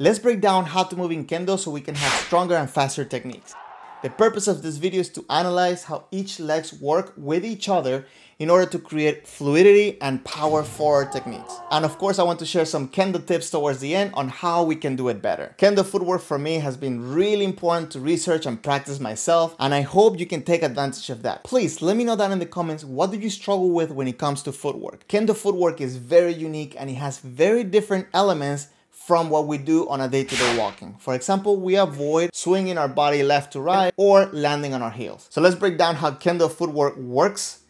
Let's break down how to move in kendo so we can have stronger and faster techniques. The purpose of this video is to analyze how each legs work with each other in order to create fluidity and power forward techniques. And of course, I want to share some kendo tips towards the end on how we can do it better. Kendo footwork for me has been really important to research and practice myself, and I hope you can take advantage of that. Please let me know down in the comments what do you struggle with when it comes to footwork. Kendo footwork is very unique and it has very different elements from what we do on a day-to-day walking. For example, we avoid swinging our body left to right or landing on our heels. So let's break down how kendo footwork works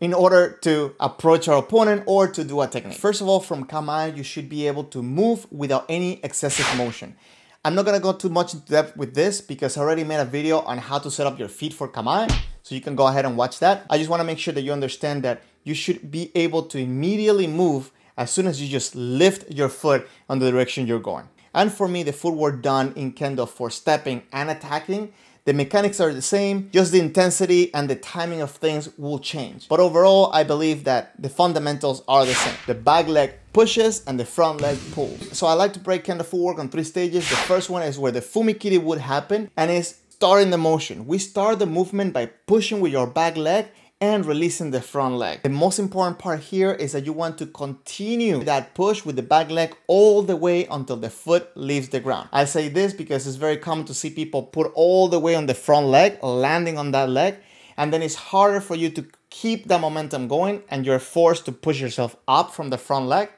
in order to approach our opponent or to do a technique. First of all, from kamae, you should be able to move without any excessive motion. I'm not gonna go too much into depth with this because I already made a video on how to set up your feet for kamae, so you can go ahead and watch that. I just wanna make sure that you understand that you should be able to immediately move as soon as you just lift your foot on the direction you're going. And for me, the footwork done in kendo for stepping and attacking, the mechanics are the same, just the intensity and the timing of things will change. But overall, I believe that the fundamentals are the same. The back leg pushes and the front leg pulls. So I like to break kendo footwork on three stages. The first one is where the fumikiri would happen and is starting the motion. We start the movement by pushing with your back leg and releasing the front leg. The most important part here is that you want to continue that push with the back leg all the way until the foot leaves the ground. I say this because it's very common to see people put all the way on the front leg, landing on that leg, and then it's harder for you to keep that momentum going and you're forced to push yourself up from the front leg.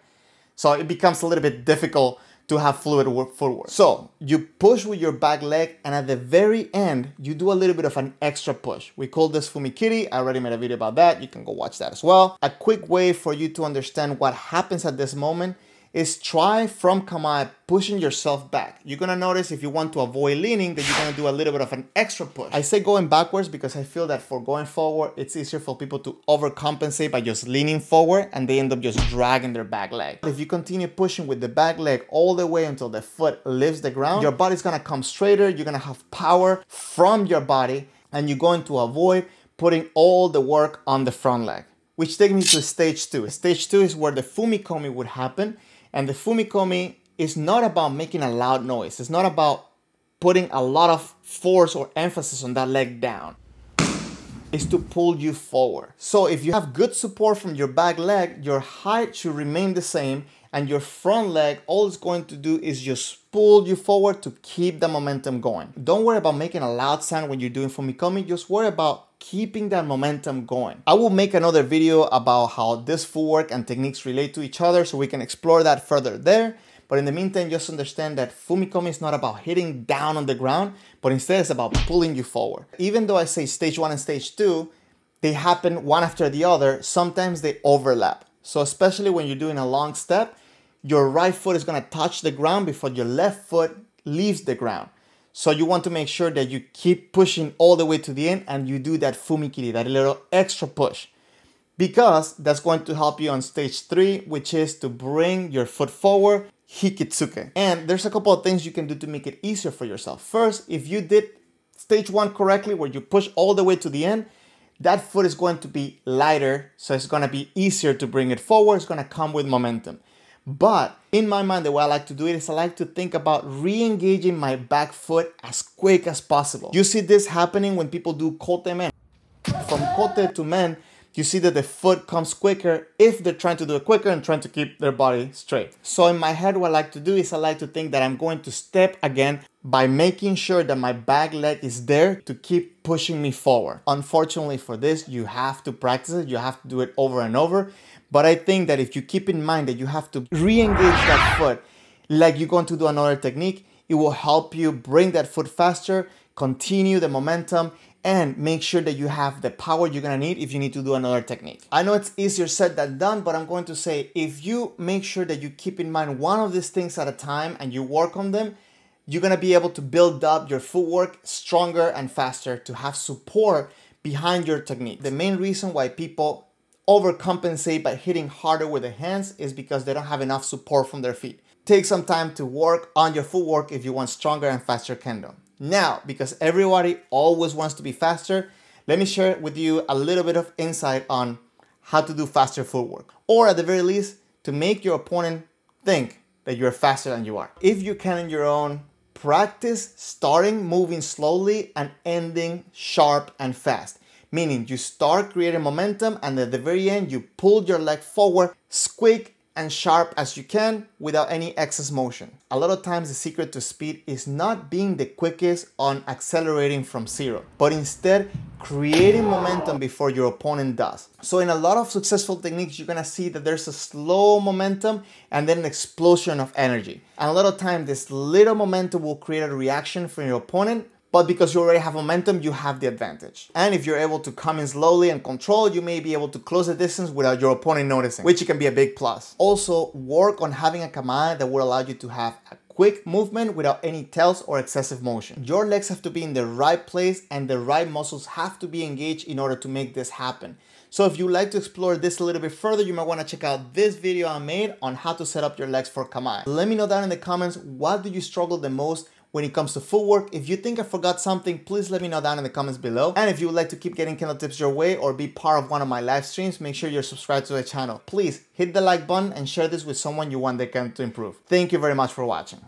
So it becomes a little bit difficult to have fluid forward. So you push with your back leg and at the very end, you do a little bit of an extra push. We call this fumikiri. I already made a video about that. You can go watch that as well. A quick way for you to understand what happens at this moment is try from Kamae pushing yourself back. You're gonna notice if you want to avoid leaning that you're gonna do a little bit of an extra push. I say going backwards because I feel that for going forward, it's easier for people to overcompensate by just leaning forward and they end up just dragging their back leg. If you continue pushing with the back leg all the way until the foot lifts the ground, your body's gonna come straighter, you're gonna have power from your body and you're going to avoid putting all the work on the front leg. Which takes me to stage two. Stage two is where the fumikomi would happen and the fumikomi is not about making a loud noise. It's not about putting a lot of force or emphasis on that leg down. It's to pull you forward. So if you have good support from your back leg, your height should remain the same and your front leg, all it's going to do is just pull you forward to keep the momentum going. Don't worry about making a loud sound when you're doing fumikomi, just worry about keeping that momentum going. I will make another video about how this footwork and techniques relate to each other so we can explore that further there. But in the meantime, just understand that Fumikomi is not about hitting down on the ground, but instead it's about pulling you forward. Even though I say stage one and stage two, they happen one after the other, sometimes they overlap. So especially when you're doing a long step, your right foot is gonna touch the ground before your left foot leaves the ground. So you want to make sure that you keep pushing all the way to the end and you do that fumikiri, that little extra push. Because that's going to help you on stage three, which is to bring your foot forward, hikitsuke. And there's a couple of things you can do to make it easier for yourself. First, if you did stage one correctly, where you push all the way to the end, that foot is going to be lighter, so it's gonna be easier to bring it forward, it's gonna come with momentum. But in my mind, the way I like to do it is I like to think about re-engaging my back foot as quick as possible. You see this happening when people do kote men. From kote to men, you see that the foot comes quicker if they're trying to do it quicker and trying to keep their body straight. So in my head, what I like to do is I like to think that I'm going to step again by making sure that my back leg is there to keep pushing me forward. Unfortunately for this, you have to practice it. You have to do it over and over. But I think that if you keep in mind that you have to re-engage that foot like you're going to do another technique, it will help you bring that foot faster, continue the momentum, and make sure that you have the power you're gonna need if you need to do another technique. I know it's easier said than done, but I'm going to say if you make sure that you keep in mind one of these things at a time and you work on them, you're gonna be able to build up your footwork stronger and faster to have support behind your technique. The main reason why people overcompensate by hitting harder with the hands is because they don't have enough support from their feet. Take some time to work on your footwork if you want stronger and faster kendo. Now, because everybody always wants to be faster, let me share with you a little bit of insight on how to do faster footwork. Or at the very least, to make your opponent think that you're faster than you are. If you can on your own, practice starting moving slowly and ending sharp and fast. Meaning you start creating momentum and at the very end you pull your leg forward, squeak and sharp as you can without any excess motion. A lot of times the secret to speed is not being the quickest on accelerating from zero, but instead creating momentum before your opponent does. So in a lot of successful techniques, you're gonna see that there's a slow momentum and then an explosion of energy. And a lot of times this little momentum will create a reaction from your opponent but because you already have momentum, you have the advantage. And if you're able to come in slowly and control, you may be able to close the distance without your opponent noticing, which can be a big plus. Also, work on having a kamae that will allow you to have a quick movement without any tells or excessive motion. Your legs have to be in the right place and the right muscles have to be engaged in order to make this happen. So if you'd like to explore this a little bit further, you might want to check out this video I made on how to set up your legs for kamae. Let me know down in the comments, what do you struggle the most when it comes to footwork. If you think I forgot something, please let me know down in the comments below. And if you would like to keep getting Kendo tips your way or be part of one of my live streams, make sure you're subscribed to the channel. Please hit the like button and share this with someone you want their Kendo to improve. Thank you very much for watching.